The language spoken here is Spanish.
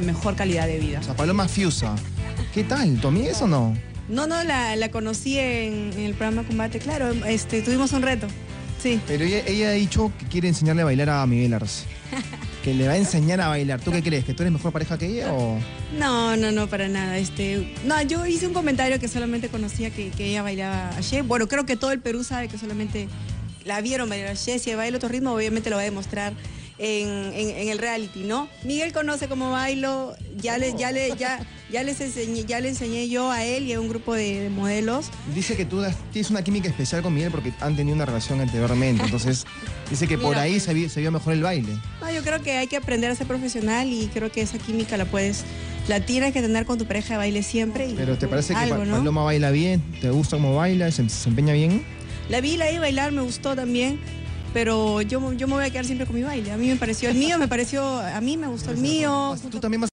mejor calidad de vida. O sea, Paloma Fiusa. ¿Qué tal? ¿Tu amiga es o no? No, no, la, la conocí en, en el programa Combate, claro, este, tuvimos un reto, sí. Pero ella, ella ha dicho que quiere enseñarle a bailar a Miguel Arce. Que le va a enseñar a bailar. ¿Tú qué crees? ¿Que tú eres mejor pareja que ella o...? No, no, no, para nada. Este, no, yo hice un comentario que solamente conocía que, que ella bailaba ayer. Bueno, creo que todo el Perú sabe que solamente la vieron bailar ayer. Si baila otro ritmo, obviamente lo va a demostrar en, en- en el reality, ¿no? Miguel conoce cómo bailo, ya le, ya le, ya, ya les enseñé, ya le enseñé yo a él y a un grupo de, de modelos. Dice que tú das- tienes una química especial con Miguel porque han tenido una relación anteriormente. Entonces, dice que por ahí se vio, se vio mejor el baile. No, yo creo que hay que aprender a ser profesional y creo que esa química la puedes, la tienes que tener con tu pareja de baile siempre. Y, Pero ¿te parece que algo, Pa- ¿no? Paloma baila bien? ¿Te gusta cómo baila? ¿Se se desempeña bien? La vi, la vi bailar, me gustó también, pero yo, yo me voy a quedar siempre con mi baile. A mí me pareció el mío, me pareció, a mí me gustó el mío. Tú también vas